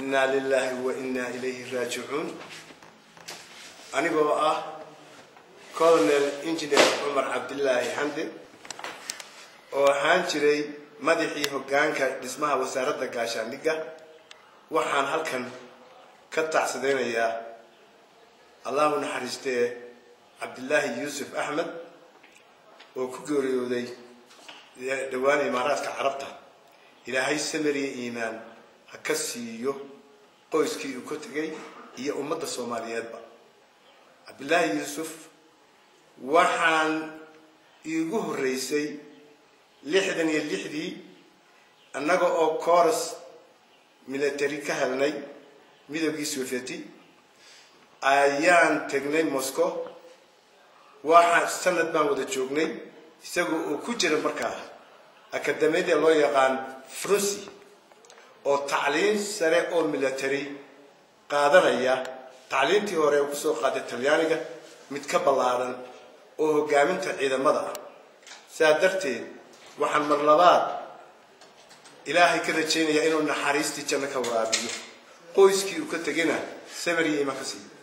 innaa lilaahi wa innaa ilayhi raajicuun anigoo ah colonel engineer cumar cabdilaahi xamde oo ahaan jiray madaxii hoggaanka dhismaha wasaaradda gaashaandhigga waxaan halkan ka tacsadaynayaa allahu naxariistee cabdilaahi yuusuf axmed oo ku geeriyooday dhowaan imaaraadka carabta. Ilaahay samariya iimaan ka siiyo qoyskii uu ka tegay iyo ummadda soomaaliyeedba. Cabdilaahi yuusuf waxaan iigu horreysay lixdan iyo lixdii annaga oo coros military ka helnay midowgii sovieti ayaan tegnay moscow. Waxaa sanad baan wada joognay isagoo uu ku jira markaa akadamiyada loo yaqaan frunsi oo tacliin sare oo military qaadanaya tacliintii hore uu ku soo qaaday talyaaniga mid ka ballaaran oo hoggaaminta ciidamada ah. Sidaa darteed waxaan mar labaad ilaahay ka rajaynayaa inuu naxariistii janno ka waraabiyo. Qoyskii uu ka tegina sabar iyo ka siiyo